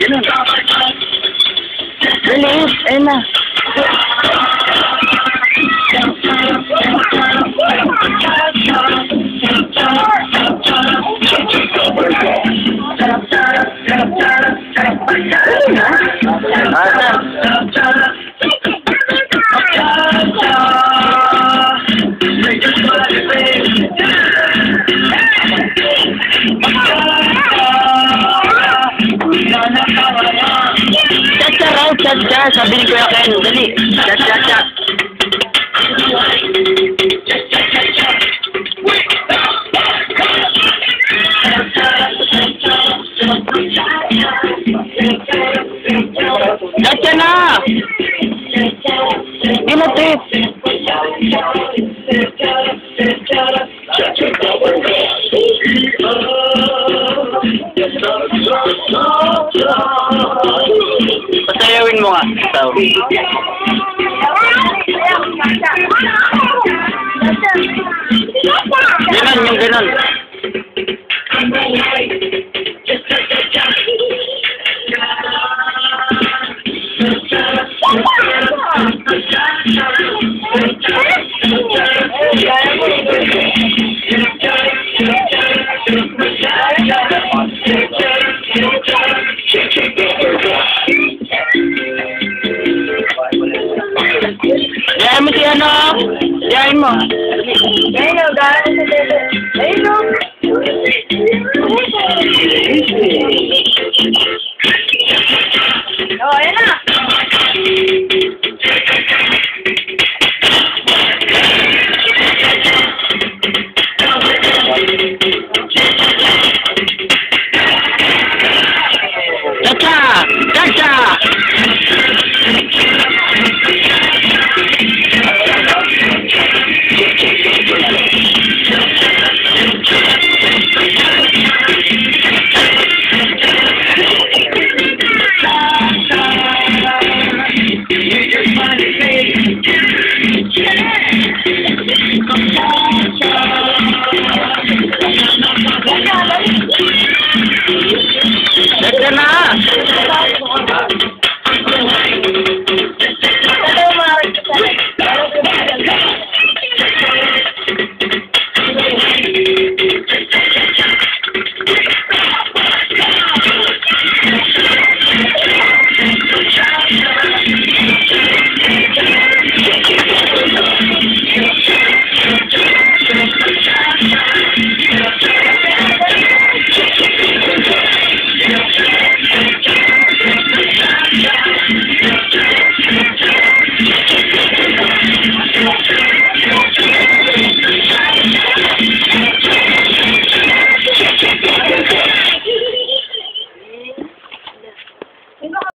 Ganun. Maliit. Ayun na. Ah, Chacha raw, chacha. Sabi ni Kuya Ken. Dali. Chacha, chacha. Chacha na! Di na, Tip. Sayawin mo nga. Sayaw. Ganun, yung ganun. Thank you. mo si ano. Yain mo. There guys. There you. Thank you.